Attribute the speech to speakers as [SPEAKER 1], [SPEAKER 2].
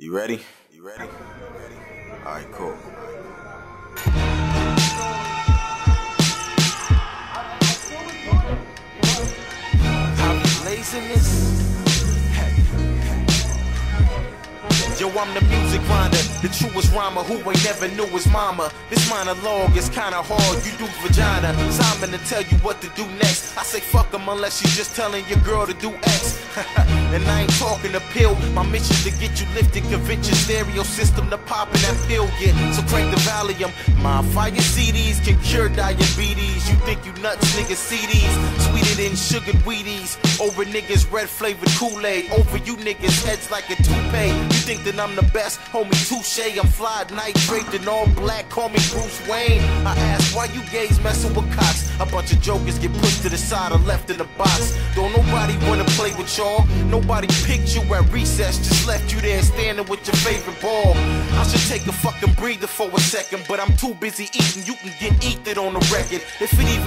[SPEAKER 1] You ready? You ready? Ready? All right, cool.
[SPEAKER 2] Laziness. Yo, I'm the music grinder, the truest rhymer who ain't never knew his mama. This monologue is kinda hard, you do vagina. Simon to tell you what to do next. I say fuck him unless she's just telling your girl to do X. and I ain't talking a pill, my mission to get you lifted, convince your stereo system to pop in that pill get. So crank the Valium. My fire CDs can cure diabetes. You think you nuts, nigga, CDs. Sweeter sugared Wheaties. Over niggas, red flavored Kool-Aid. Over you niggas, heads like a toupee. You think that I'm the best, homie, touche. I'm fly night draped in all black, call me Bruce Wayne. I ask why you gays messing with cops. A bunch of jokers get pushed to the side or left in the box. Don't nobody wanna play with y'all. Nobody picked you at recess, just left you there standing with your favorite ball. I should take a fucking breather for a second, but I'm too busy eating. You can get eaten on the record. If it even